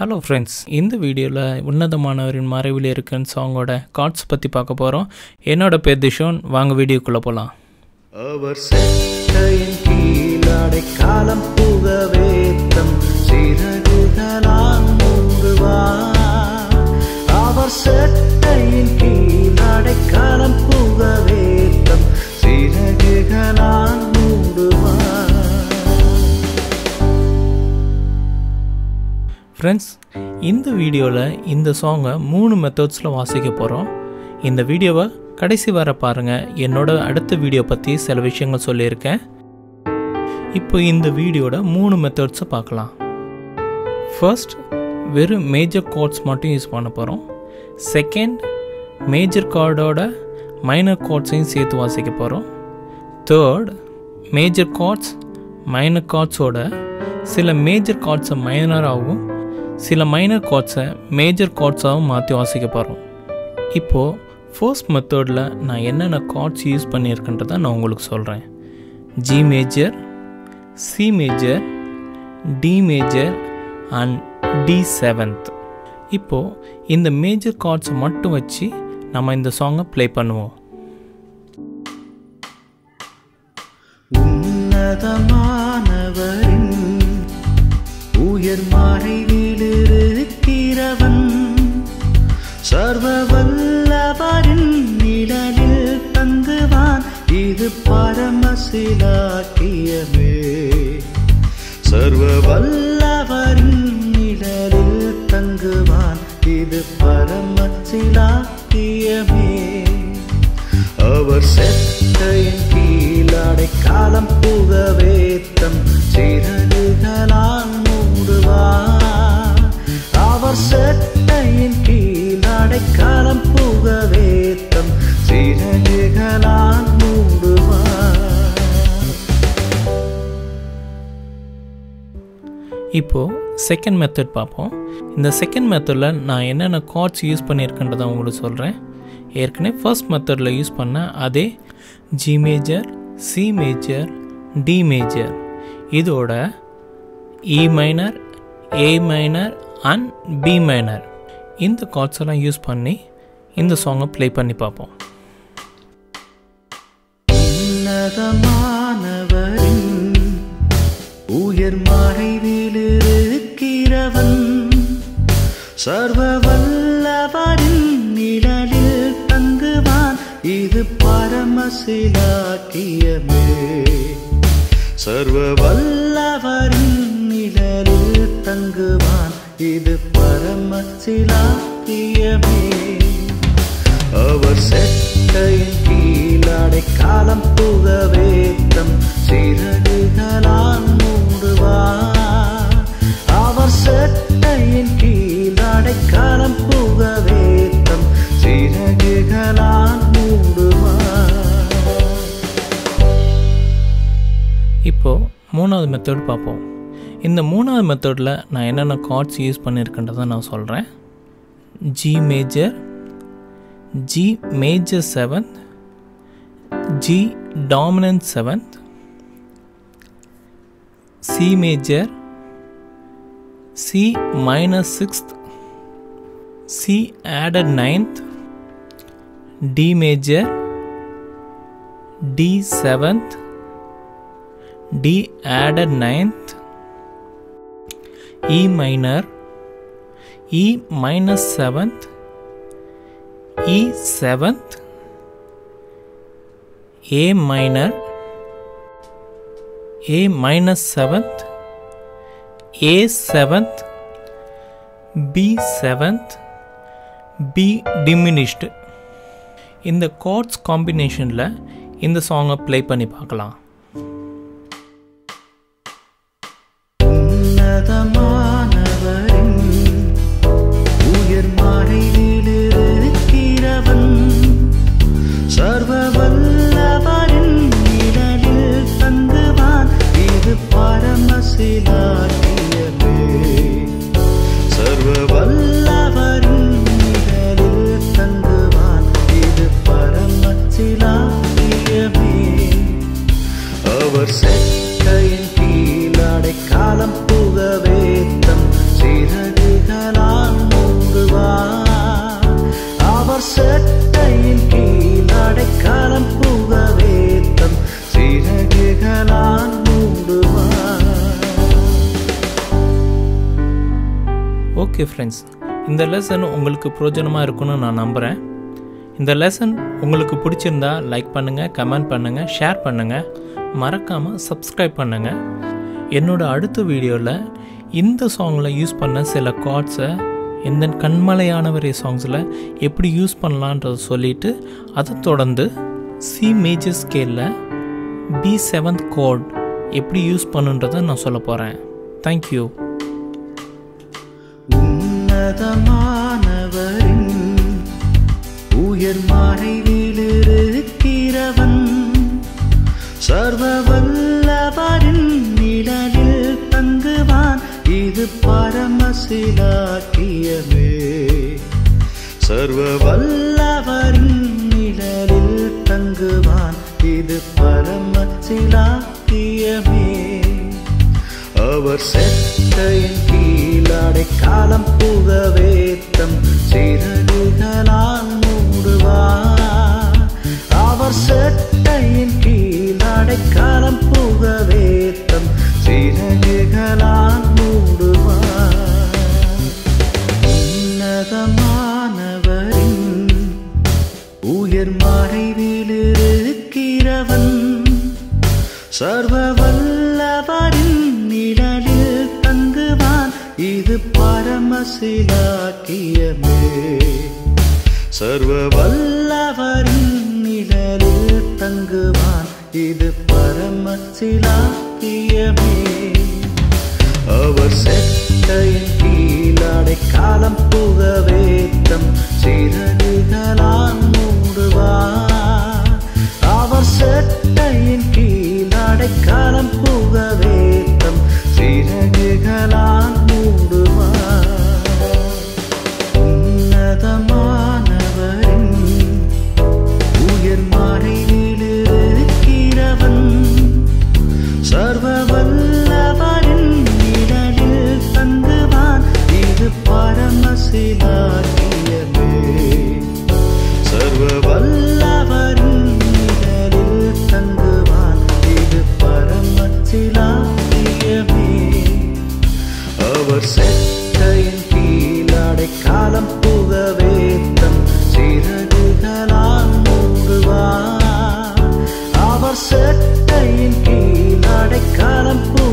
Hello friends இந்த வீடியோவில் உன்னதமானவரின் மறைவில் இருக்குன்னு சாங்கோட கார்ட்ஸ் பற்றி பார்க்க போகிறோம் என்னோட பேர் திஷோன். வாங்க வீடியோக்குள்ளே போகலாம் அவர் செட்டையின் கீழடை காலம் புகவேத்தம் சிறகுகளால் ஃப்ரெண்ட்ஸ் இந்த வீடியோவில் இந்த சாங்கை மூணு மெத்தட்ஸில் வாசிக்க போகிறோம் இந்த வீடியோவை கடைசி வர பாருங்கள் என்னோட அடுத்த வீடியோ பற்றி சில விஷயங்கள் சொல்லியிருக்கேன். இப்போ இந்த வீடியோட மூணு மெத்தட்ஸை பார்க்கலாம். ஃபர்ஸ்ட் வெறும் மேஜர் கார்ட்ஸ் மட்டும் யூஸ் பண்ண போகிறோம் செகண்ட் மேஜர் கார்டோட மைனர் கார்ட்ஸையும் சேர்த்து வாசிக்க போகிறோம் தேர்ட் மேஜர் கார்ட்ஸ் மைனர் கார்ட்ஸோட சில மேஜர் கார்ட்ஸை மைனராகவும் சில மைனர் கார்ட்ஸை மேஜர் கார்ட்ஸாகவும் மாற்றி வாசிக்க போகிறோம் இப்போது ஃபர்ஸ்ட் மெத்தடில் நான் என்னென்ன கார்ட்ஸ் யூஸ் பண்ணியிருக்கேன்றதை நான் உங்களுக்கு சொல்கிறேன் G major C major D major and D seventh இப்போது இந்த மேஜர் கார்ட்ஸை மட்டும் வச்சு நம்ம இந்த சாங்கை ப்ளே பண்ணுவோம். உன்னதமானவரின் உயர் மறைவிலிருக்கிறவன் சர்வ வல்லவரின் நிழலில் தங்குவான். இது பரமசிலாக்கியமே. சர்வ வல்லவரின் நிழலில் தங்குவான். இது பரமசிலாக்கியமே. அவர் செத்தையின் கீழடை காலம் தம் சிறகுகளால் மூடுவார். அவர் செத்தையின் கீழ் மழைக்காலம் காலம் புகவேத்தம் சிறகுகளால் மூடுவார். இப்போது செகண்ட் மெத்தட் பார்ப்போம். இந்த செகண்ட் மெத்தடில் நான் என்னென்ன கார்ட்ஸ் யூஸ் பண்ணியிருக்கேன்றதை உங்களுக்கு சொல்கிறேன் ஏற்கனவே ஃபர்ஸ்ட் மெத்தடில் யூஸ் பண்ண அதே G major C major D major இதோட E minor A minor and B minor இந்த கார்ட்ஸ் எல்லாம் யூஸ் பண்ணி இந்த சாங்கை ப்ளே பண்ணி பார்ப்போம். உன்னதமானவரின் உயர் மறைவிலிருக்கிறவன் சர்வ வல்லவரின் நிழலில் தங்குவான். இது பரமசிலாக்கியமே. சர்வ வல்லவரின் நிழலில் தங்குவான். இது பரம பரமசிலாக்கியமே அவர் செட்டையின் கீழடை காலம் புகவேத்தம் சிறகுகளான் மூடுவார். அவர் செட்டையின் கீழடை காலம் புகவேத்தம் சிறகுகளான் மூடுவார். இப்போ மூணாவது மெத்தட் பார்ப்போம். இந்த மூணாவது மெத்தடில் நான் என்னென்ன கார்ட்ஸ் யூஸ் பண்ணியிருக்கேன்றதை நான் சொல்கிறேன் G major G major seventh G dominant seventh C major C minus sixth C added ninth D major D seventh D added ninth E minor, E minus seventh, E seventh, A minor, A minus seventh, A seventh, B seventh, B diminished. இந்த cards காம்பினேஷனில் இந்த சாங்கை play பண்ணி பார்க்கலாம் உன்னதமானவரின் உயர் மறைவிலிருக்கிறவன் சர்வ வல்லவரின் நிழலில் தங்குவான். இது பரமசிலாக்கியமே சர்வ வல்லவரின் நிழலில் தங்குவான். இது பரமசிலாக்கியமே அவர் செட்டையின் ஓகே ஃப்ரெண்ட்ஸ் இந்த லெசன் உங்களுக்கு பிரயோஜனமாக இருக்கும்னு நான் நம்புகிறேன் இந்த லெசன் உங்களுக்கு பிடிச்சிருந்தா லைக் பண்ணுங்கள் கமெண்ட் பண்ணுங்கள் ஷேர் பண்ணுங்கள் மறக்காமல் சப்ஸ்கிரைப் பண்ணுங்கள் என்னோட அடுத்த வீடியோவில் இந்த சாங்கில் யூஸ் பண்ண சில கார்ட்ஸை இந்த கண்மலையானவரை சாங்ஸில் எப்படி யூஸ் பண்ணலான்றத சொல்லிவிட்டு அதை தொடர்ந்து சி மேஜர் ஸ்கேலில் பி செவன்த் கோட் எப்படி யூஸ் பண்ணுன்றதை நான் சொல்ல போகிறேன் தேங்க்யூ உன்னதமானவரின் உயர் மறைவில் சர்வ வல்லவரின் நிழலில் தங்குவான். இது பரமசிலாக்கியமே. சர்வ வல்லவரின் நிழலில் தங்குவான். இது பரமசிலாக்கியமே. அவர் செத்தையின் கீழடை காலம் புக வேத்தம். சிறகுகளால் மூடுவார். அவர் செட்டையின் கீழடை காலம் புக பரமசிலாக்கியமே சர்வ வல்லவரின் நிழலில் தங்குவான் இது பரம சிலாக்கியமே அவர் செட்டையின் கீழடை காலம் புகவேத்தம் சிறகுகளான் மூடுவார். அவர் செட்டையின் கீழடை காலம் புகவே அவர் செத்தையின் கீழடை காலம் புகவேத்தம். சிறகுகளால் மூடுவார். அவர் செத்தையின் கீழடை காலம் புக